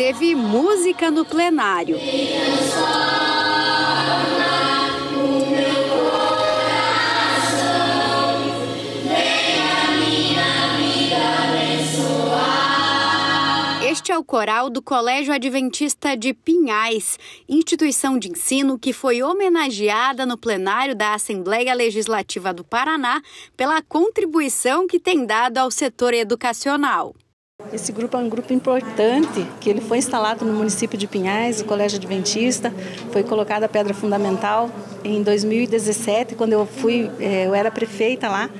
teve música no plenário. Este é o coral do Colégio Adventista de Pinhais, instituição de ensino que foi homenageada no plenário da Assembleia Legislativa do Paraná pela contribuição que tem dado ao setor educacional. Esse grupo é um grupo importante, que ele foi instalado no município de Pinhais, o Colégio Adventista, foi colocada a pedra fundamental em 2017, quando eu fui, eh, eu era prefeita lá.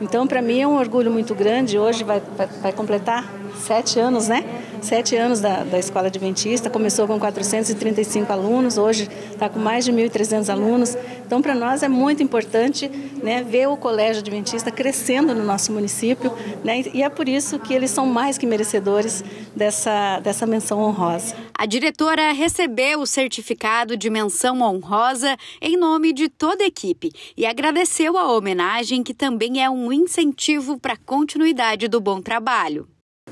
Então, para mim é um orgulho muito grande. Hoje vai, vai, vai completar sete anos, né? Sete anos da, da Escola Adventista. Começou com 435 alunos, hoje está com mais de 1.300 alunos. Então, para nós é muito importante né, ver o Colégio Adventista crescendo no nosso município. Né? E é por isso que eles são mais que merecedores dessa, dessa menção honrosa. A diretora recebeu o certificado de menção honrosa em nome de toda a equipe e agradeceu a homenagem, que também é um incentivo para a continuidade do bom trabalho.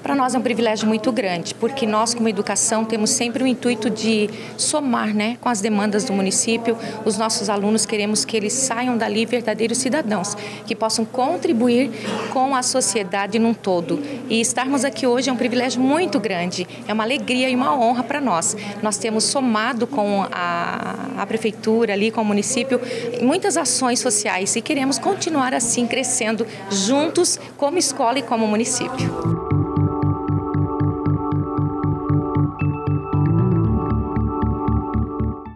Para nós é um privilégio muito grande, porque nós, como educação, temos sempre o intuito de somar né, com as demandas do município. Os nossos alunos queremos que eles saiam dali verdadeiros cidadãos, que possam contribuir com a sociedade num todo. E estarmos aqui hoje é um privilégio muito grande, é uma alegria e uma honra para nós. Nós temos somado com a, a prefeitura ali, com o município, muitas ações sociais e queremos continuar assim crescendo juntos como escola e como município.